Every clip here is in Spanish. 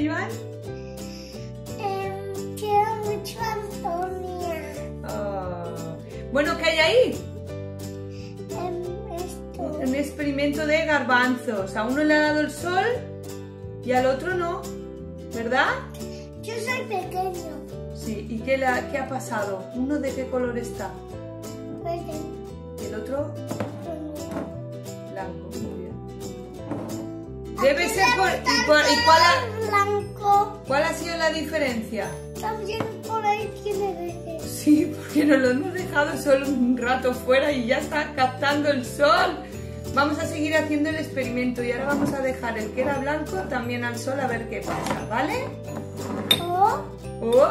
Iván? Em, quiero mucho a Antonia. Ah. Bueno, ¿qué hay ahí? Em, esto. Un experimento de garbanzos. A uno le ha dado el sol y al otro no, ¿verdad? Yo soy pequeño. Sí, ¿y qué, le ha, qué ha pasado? ¿Uno de qué color está? Verde. Y el otro Debe ser por... ¿Y, por- y cuál, ha, Blanco. cuál ha sido la diferencia? También por ahí tiene verde. Sí, porque nos lo hemos dejado solo un rato fuera y ya está captando el sol. Vamos a seguir haciendo el experimento y ahora vamos a dejar el que era blanco también al sol a ver qué pasa, ¿vale? O O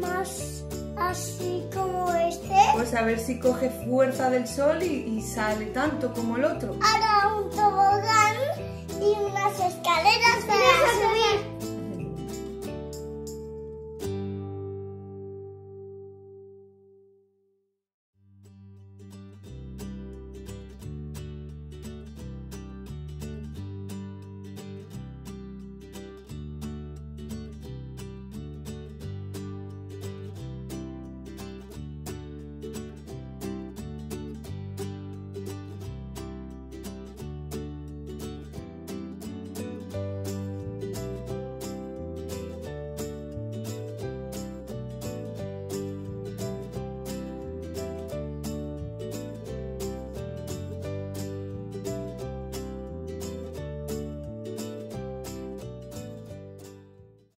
más así como este. pues a ver si coge fuerza del sol y, y sale tanto como el otro. Ahora un tobogán